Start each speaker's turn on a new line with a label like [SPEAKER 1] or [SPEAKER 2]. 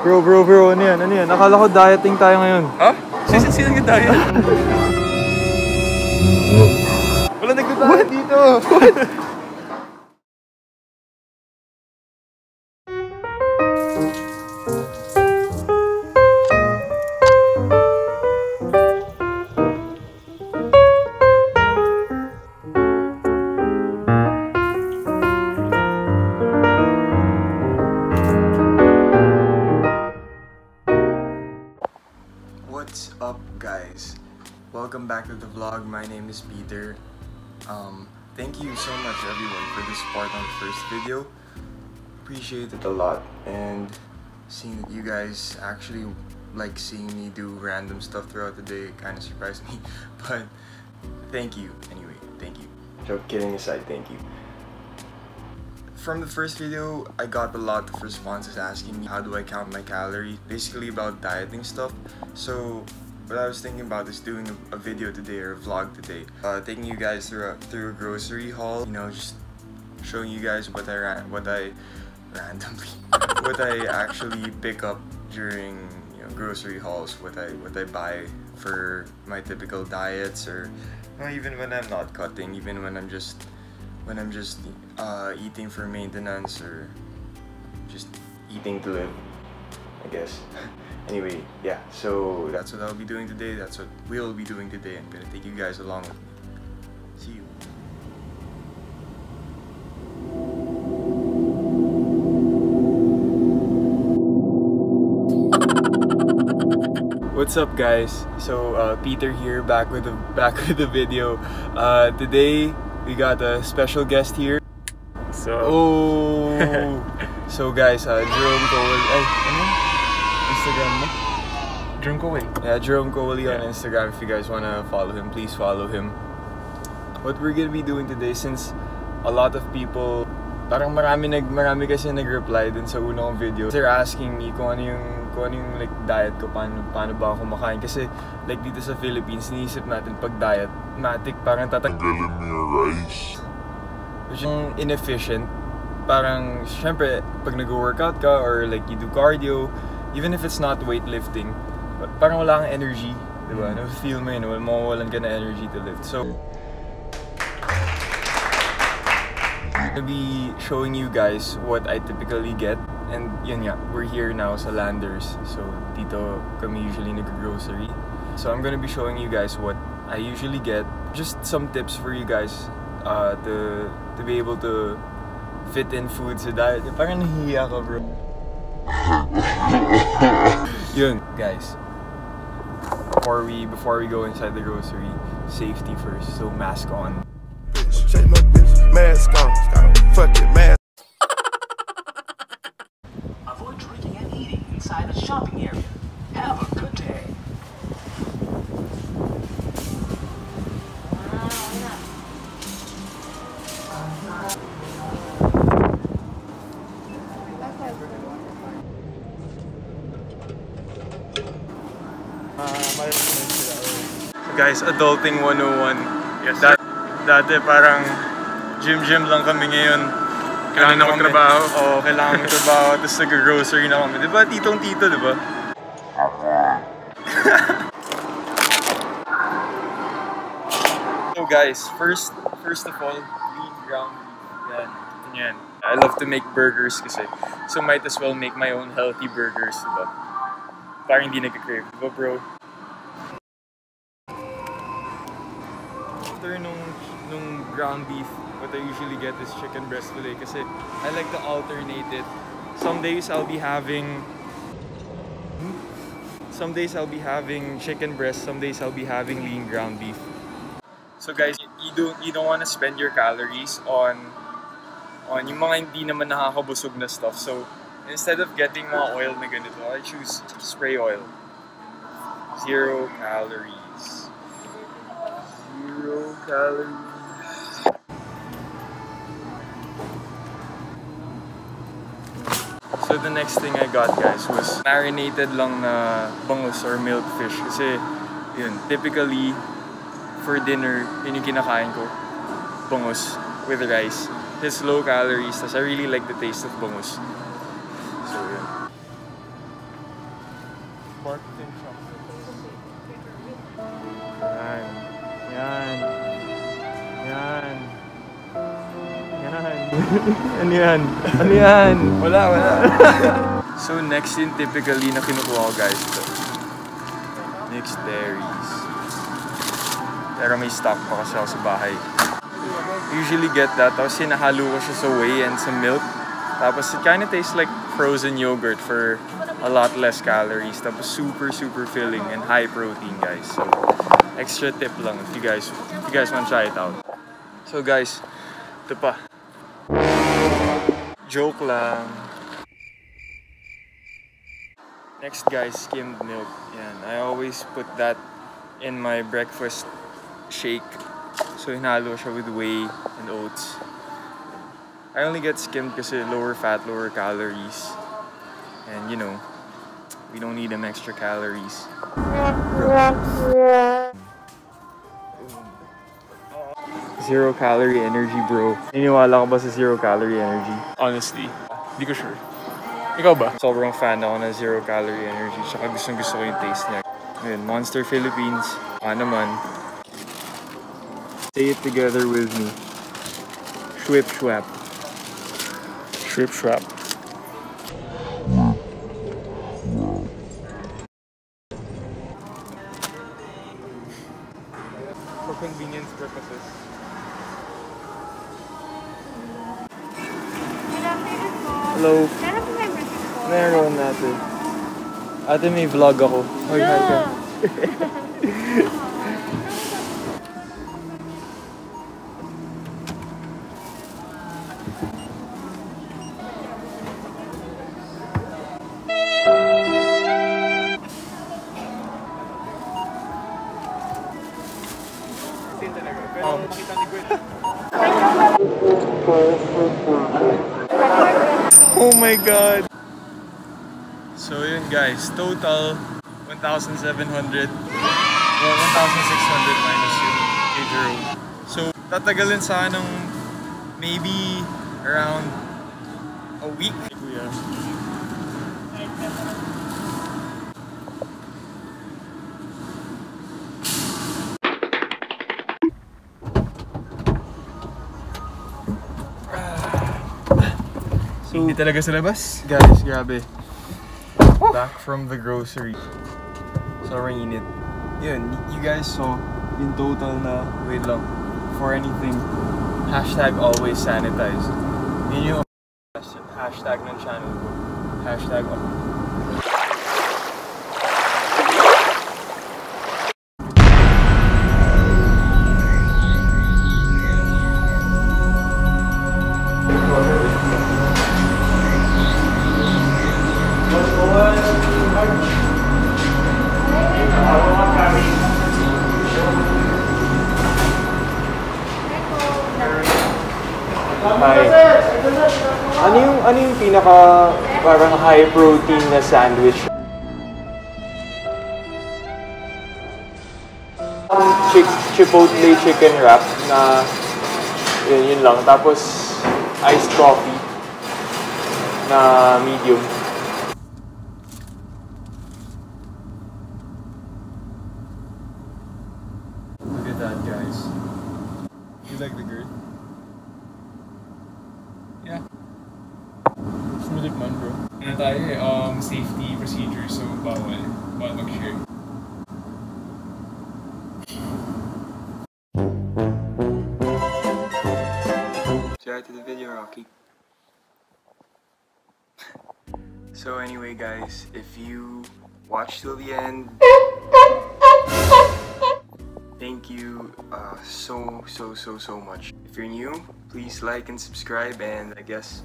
[SPEAKER 1] Bro, bro, bro, ano yan? Ano yan? Akala ko dieting tayo ngayon.
[SPEAKER 2] Ha? Sino sino yung tayo?
[SPEAKER 1] Wala nagdadaya dito.
[SPEAKER 3] What's guys? Welcome back to the vlog. My name is Peter. Um, thank you so much everyone for the support on the first video. Appreciate it a lot and seeing that you guys actually like seeing me do random stuff throughout the day kind of surprised me. But thank you anyway. Thank you. Joke kidding aside, thank you. From the first video, I got a lot of responses asking me how do I count my calories, basically about dieting stuff. So what I was thinking about is doing a, a video today or a vlog today, uh, taking you guys through a, through a grocery haul. You know, just showing you guys what I ran, what I randomly, what I actually pick up during you know grocery hauls, what I what I buy for my typical diets, or you know, even when I'm not cutting, even when I'm just when I'm just uh, eating for maintenance or just eating to live, I guess. anyway, yeah, so that's what I'll be doing today. That's what we'll be doing today. I'm gonna take you guys along with me. See you. What's up, guys? So uh, Peter here, back with the back with the video. Uh, today we got a special guest here.
[SPEAKER 2] So,
[SPEAKER 3] Oh, so guys, uh, Jerome. Instagram mo?
[SPEAKER 2] Ko eh.
[SPEAKER 3] Yeah, Jerome Cowley on
[SPEAKER 2] Yeah.
[SPEAKER 3] Instagram. If you guys wanna follow him, please follow him. What we're gonna be doing today, since a lot of people, parang marami nag marami kasi nag-reply dun sa una kong video. They're asking me kung ano yung kung ano yung like diet ko, paano paano ba ako kumakain kasi like dito sa Philippines, iniisip natin pag diet, matik parang tatanggalin mo yung rice. Which yung inefficient. Parang, syempre, pag nag-workout ka or like you do cardio, even if it's not weightlifting, parang wala kang energy, di ba?
[SPEAKER 2] Mm.
[SPEAKER 3] Na-feel mo yun, wal- mawawalan ka na energy to lift. So, I'm gonna be showing you guys what I typically get. And yun nga, we're here now sa Landers. So, dito kami usually nag-grocery. So, I'm gonna be showing you guys what I usually get. Just some tips for you guys uh, to to be able to fit in food sa diet. Parang nahihiya ka, bro. Yun, guys. Before we before we go inside the grocery, safety first. So mask on.
[SPEAKER 4] Shake no bitch, mask on. Fuck it, mask.
[SPEAKER 5] Avoid drinking and eating inside the shopping area. Have a good day.
[SPEAKER 3] Guys, Adulting 101.
[SPEAKER 2] Yes,
[SPEAKER 3] Dat dati parang gym-gym lang kami ngayon.
[SPEAKER 2] Kailangan na magtrabaho.
[SPEAKER 3] Oo, kailangan magtrabaho. Tapos nag-grocery na kami. Di ba, titong-tito, di ba? so guys, first first of all, lean ground beef. Yan. Yan. I love to make burgers kasi. So might as well make my own healthy burgers, di ba? Parang hindi nag-crave. Di ba, bro? After nung, nung ground beef, what I usually get is chicken breast fillet kasi I like to alternate it. Some days I'll be having some days I'll be having chicken breast, some days I'll be having lean ground beef. So guys, you don't you don't want to spend your calories on on yung mga hindi naman nakakabusog na stuff. So instead of getting mga oil na ganito, I choose spray oil. Zero calories. Zero calories. So the next thing I got guys was marinated lang na bangus or milkfish kasi yun, typically for dinner, yun yung kinakain ko. Bangus with rice. It's low calories, tas I really like the taste of bangus.
[SPEAKER 1] ano yan? Ano yan?
[SPEAKER 3] Wala, wala. so next in typically na kinukuha ko guys ito. Mixed berries. Pero may stock pa kasi ako sa bahay. Usually get that. Tapos sinahalo ko siya sa whey and some milk. Tapos it kind of tastes like frozen yogurt for a lot less calories. Tapos super super filling and high protein guys. So extra tip lang if you guys if you guys want to try it out. So guys, ito pa. Joke lang. Next guys, skimmed milk. Yan. I always put that in my breakfast shake. So hinalo siya with whey and oats. I only get skimmed kasi lower fat, lower calories. And you know, we don't need them extra calories. Zero calorie energy, bro. Niniwala ka ba sa zero calorie energy?
[SPEAKER 2] Honestly, hindi ko sure. Ikaw ba?
[SPEAKER 3] Sobrang fan ako ng zero calorie energy. Tsaka gustong gusto ko yung taste niya. Ayun, Monster Philippines. Ah naman. Say it together with me. Schwip schwap.
[SPEAKER 2] Shrimp Shrap.
[SPEAKER 3] For convenience purposes. loaf.
[SPEAKER 6] Meron po may breakfast po.
[SPEAKER 3] Meron natin. Ate, may vlog ako. Uy, hi ka. Um. Makita ni Gwen. Oh my god! So yun guys, total 1,700 well, 1,600 minus yung Age Road. So, tatagalin sa ng maybe around a week. Kuya.
[SPEAKER 2] Hindi talaga sa labas?
[SPEAKER 3] Guys, grabe. Back from the grocery. Sobrang init. Yun, you guys saw in total na, wait lang, for anything, hashtag always sanitize. Yun yung hashtag ng channel ko. Hashtag Ano yung ano yung pinaka parang high protein na sandwich? Chick chipotle chicken wrap na yun, yun lang. Tapos iced coffee na medium.
[SPEAKER 2] Procedure, so bawal. Bawal mag-share.
[SPEAKER 3] Shout out to the video, Rocky. so anyway, guys, if you watch till the end, thank you uh, so so so so much. If you're new, please like and subscribe, and I guess